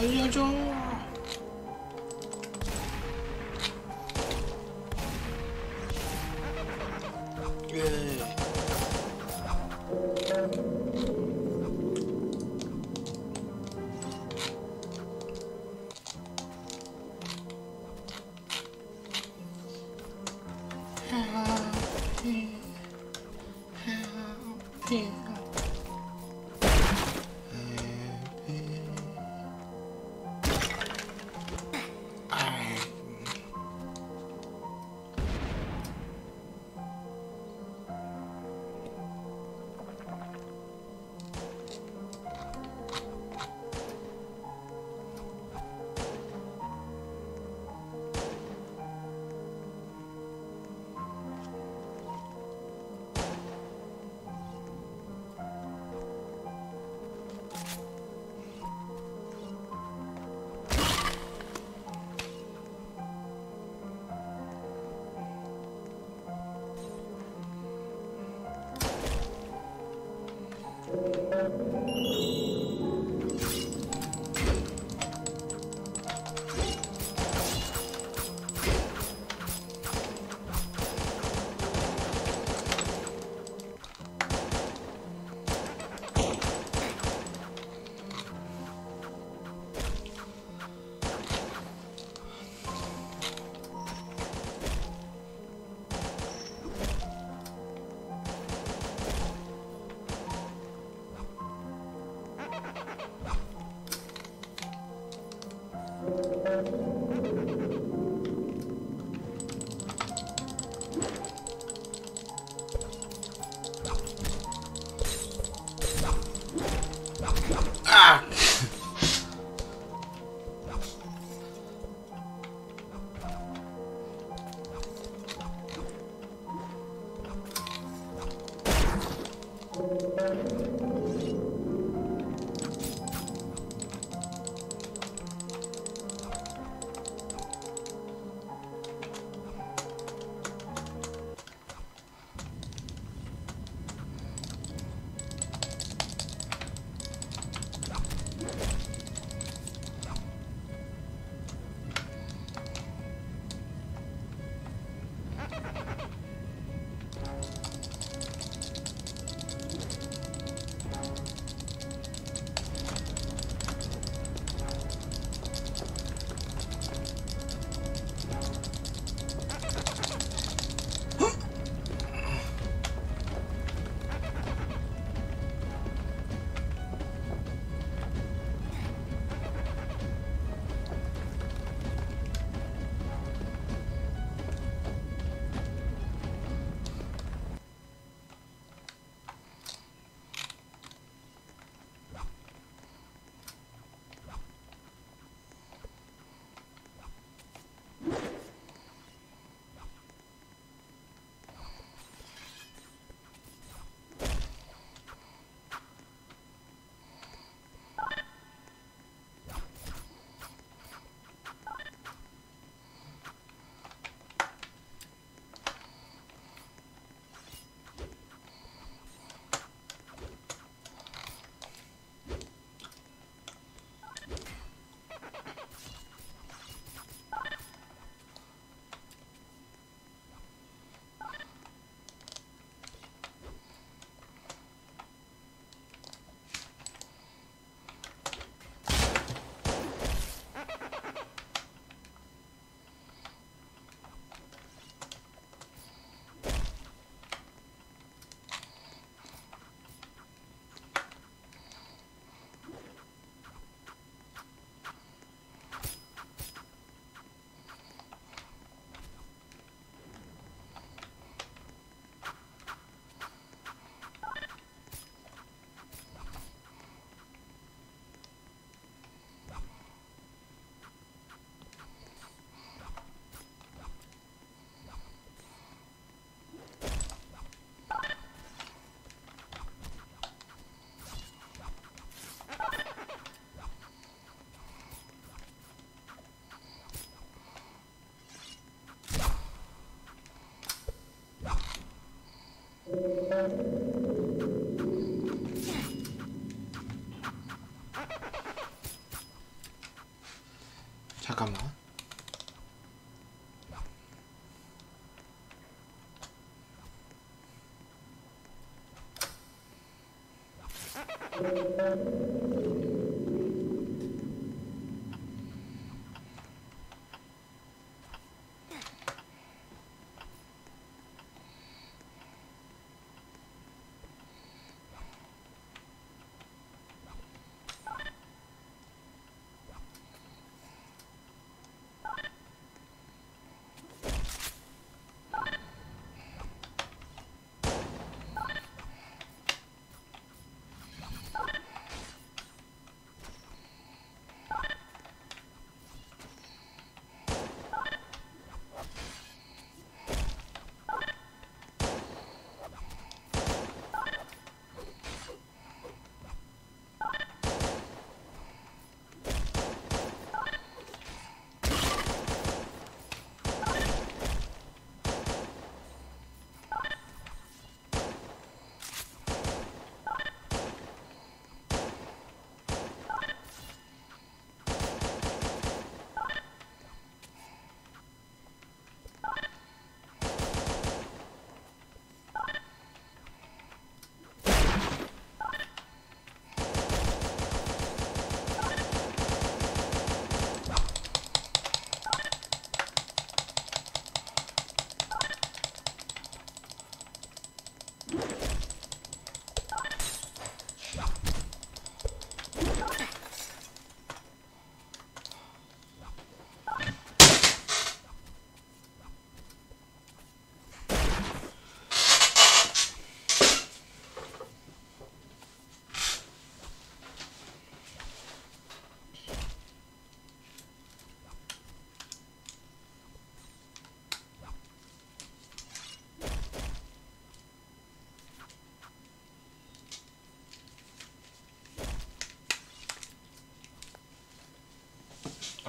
살려줘. 잠깐만.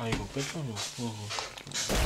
아 이거 없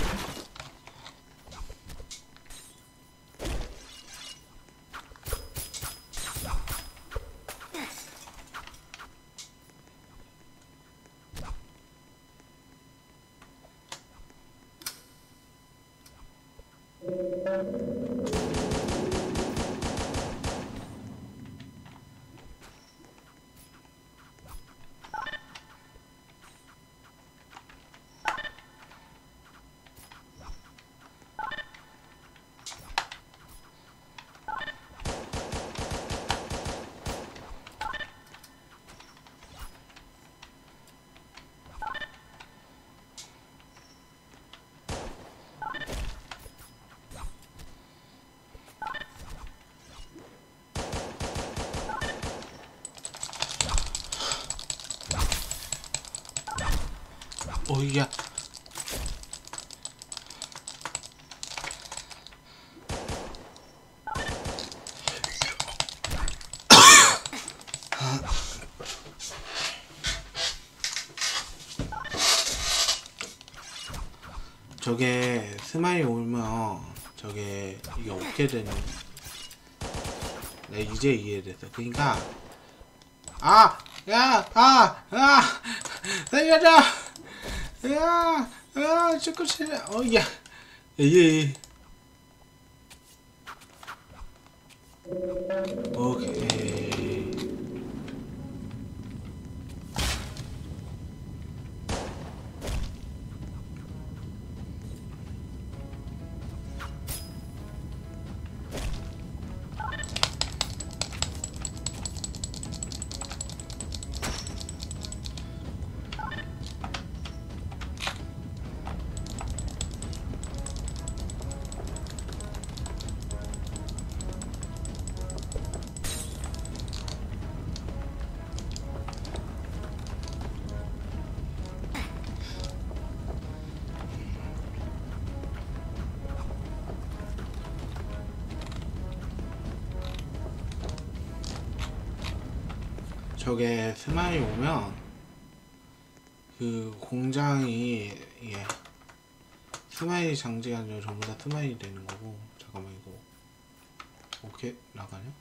어. 어이야. 저게 스마일 오면 저게 이게 어떻게 되는 내 이제 이해됐어 그러니까 아! 야! 아! 아! 살려줘! 야! 아! 축구 치려 어, 야! 예, 예. 오케이. 저게 smile 오면 그 공장이 예 smile 장치가 아니라 전부 다 smile이 되는 거고 잠깐만 이거 어떻게 나가냐?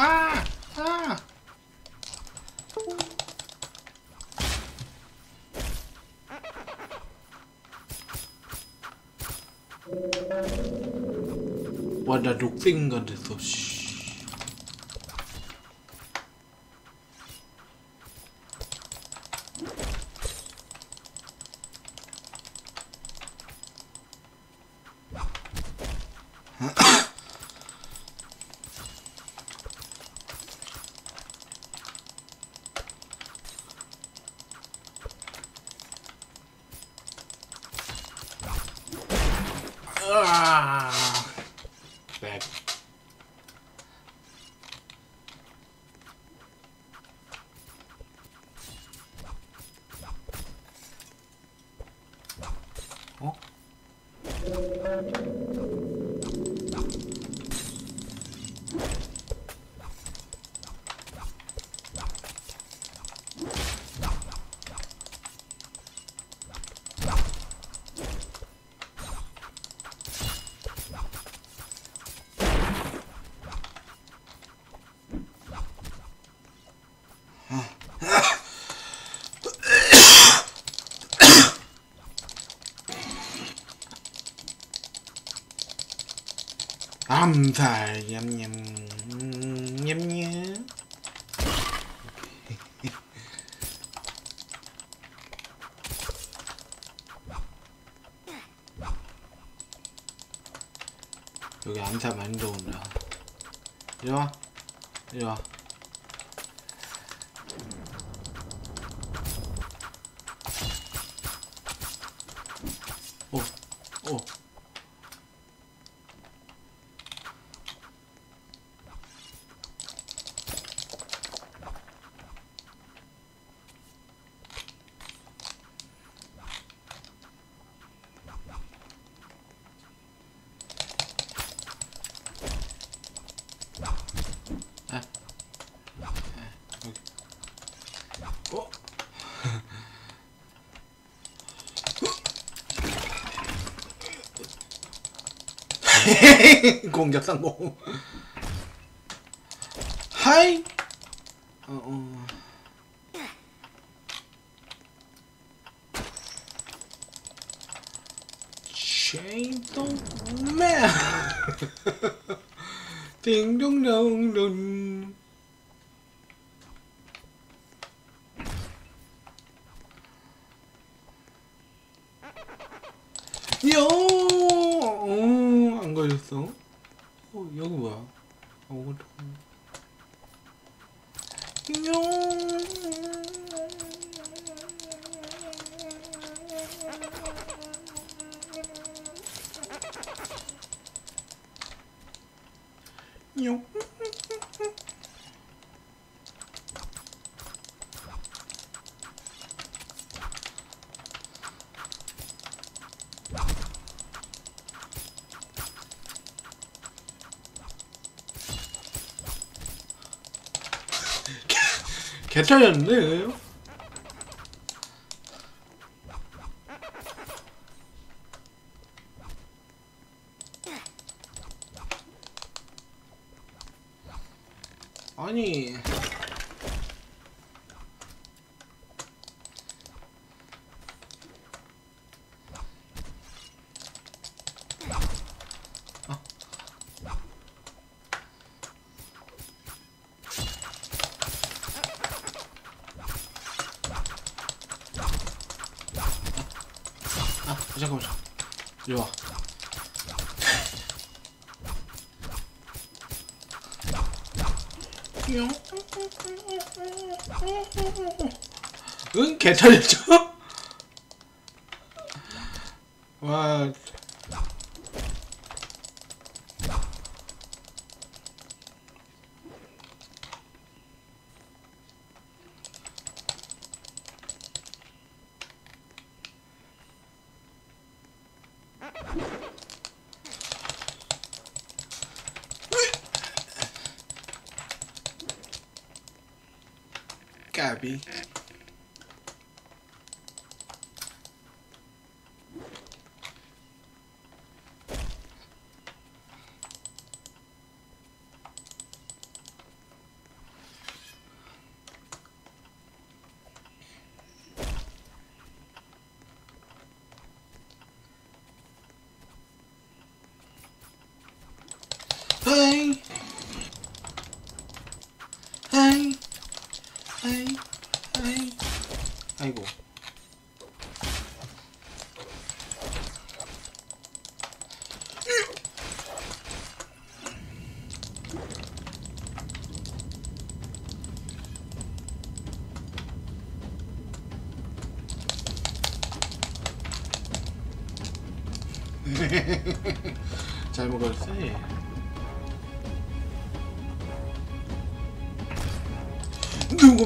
어, 아, 아. Finger det så. Ah. 암살 냠냠 음, 냠냠 여기 암살 많이 들어온다 이리 와 이리 와 오, 오. 아. 아, 여기. 어? 공격 성공. 하이. 어, 어. Chainsaw Man. Ding dong dong dong. 요, 어, 안 걸렸어. 어, 여기 뭐야? 어, 요. 요. 아 이리 와. 응? 개털렸죠? 까비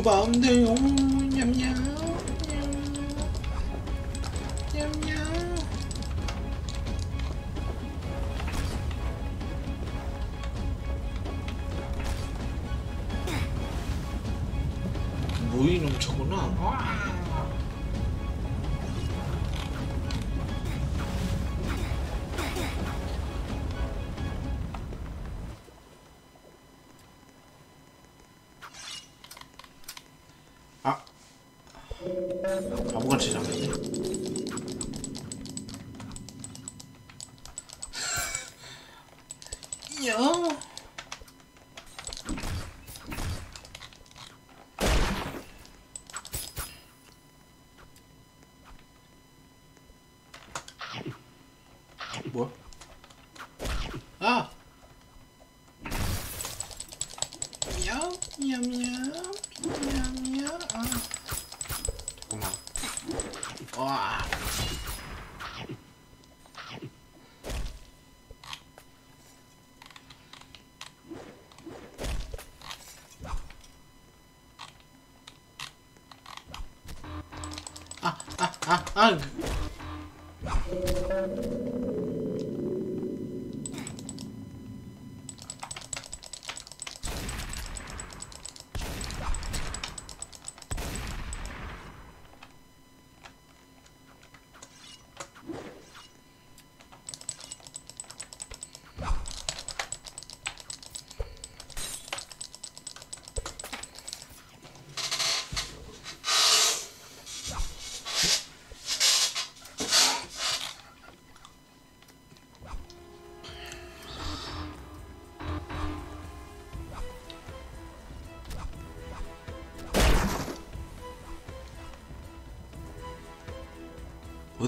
마음대로 냠냠. 냠냠. 모이 넘쳐구나 냠냠, 냠냠, 아. 잠깐만. 와.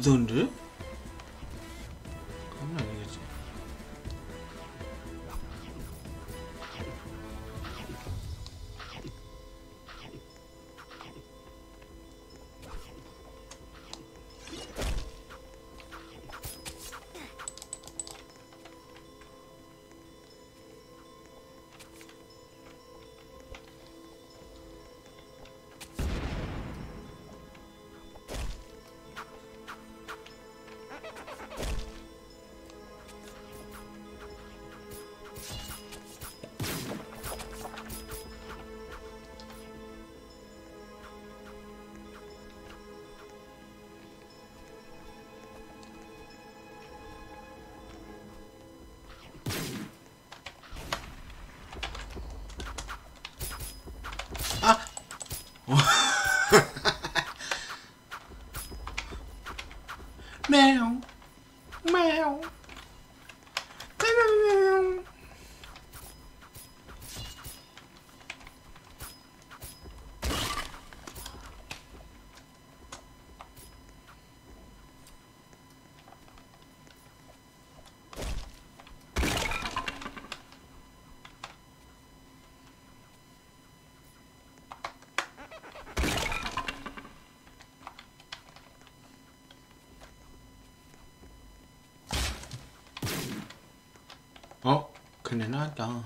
어 큰일 났다.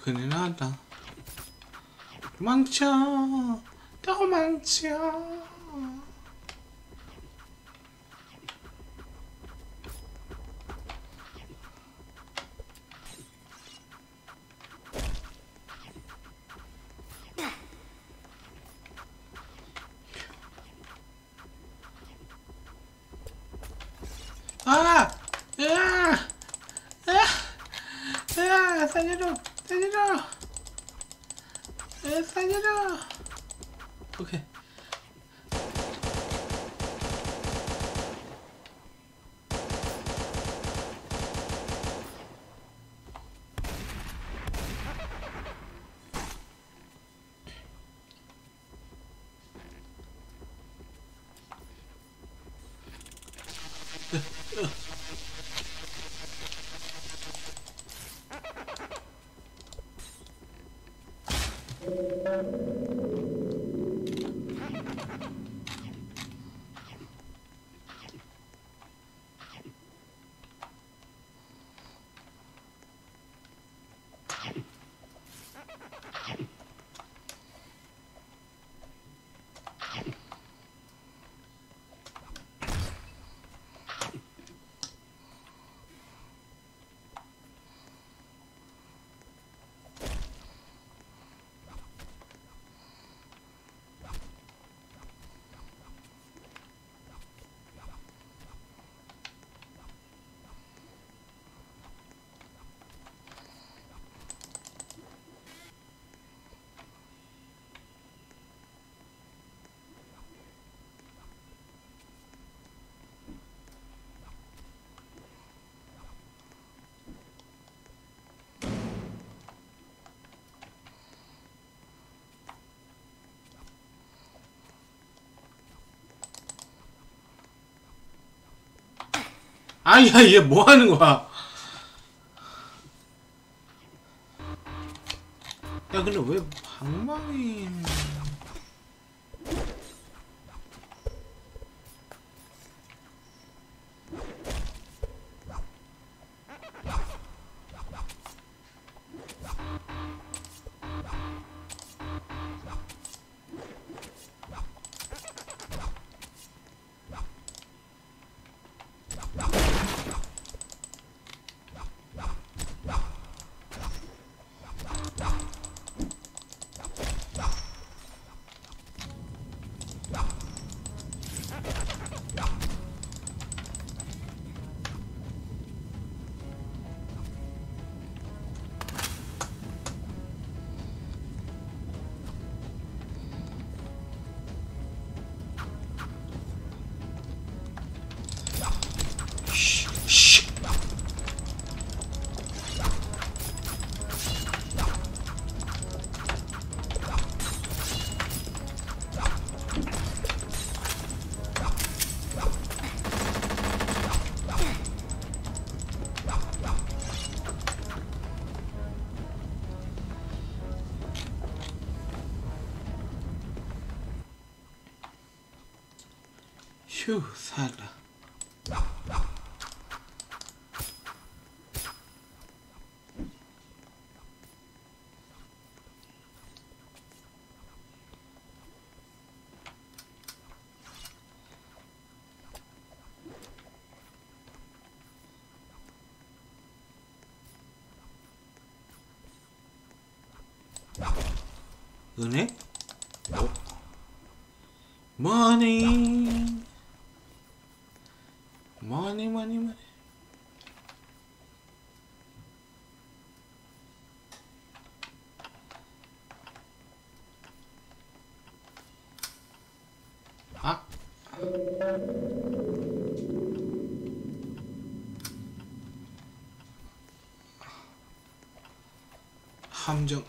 큰일 났다. 도망쳐. 도망쳐. 아야 얘 뭐 하는 거야? 야 근데 왜 방망이 휴 살다 은혜? 어? 머니 머니 머니 아. 함정